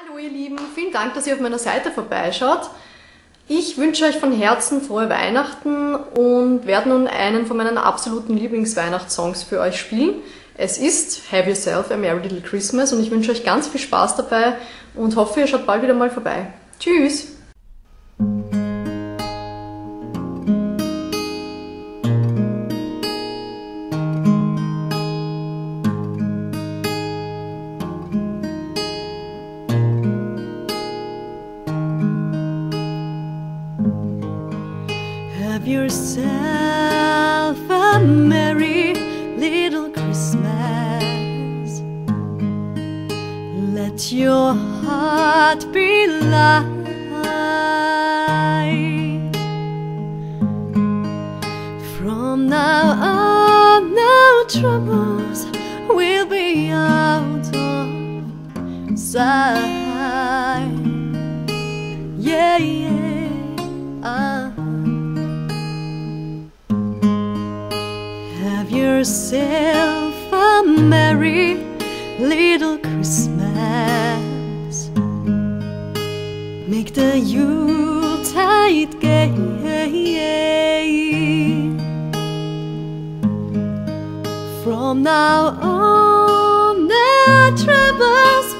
Hallo ihr Lieben, vielen Dank, dass ihr auf meiner Seite vorbeischaut. Ich wünsche euch von Herzen frohe Weihnachten und werde nun einen von meinen absoluten Lieblingsweihnachtssongs für euch spielen. Es ist Have Yourself a Merry Little Christmas und ich wünsche euch ganz viel Spaß dabei und hoffe, ihr schaut bald wieder mal vorbei. Tschüss! Yourself a merry little Christmas. Let your heart be light. From now on, no troubles will be out of sight. Yeah, yeah. Yourself a merry little Christmas. Make the Yuletide gay. From now on, the troubles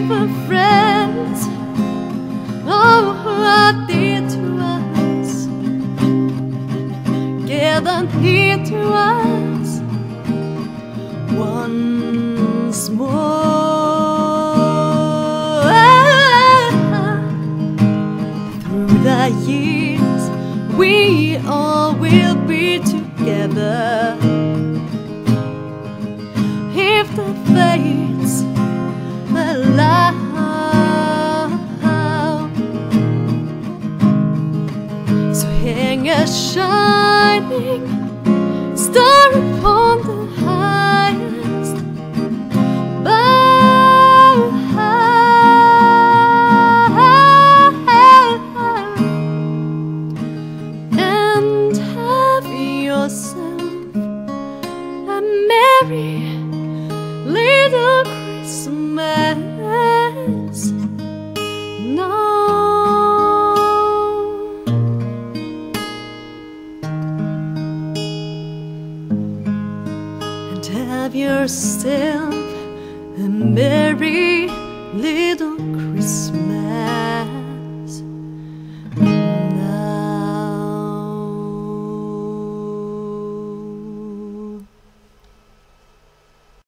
faithful friends. Oh, what dear to us, gathered here to us once more. Through the years, we all will shining star upon the highest bough and have yourself a merry little Christmas. Have yourself a merry.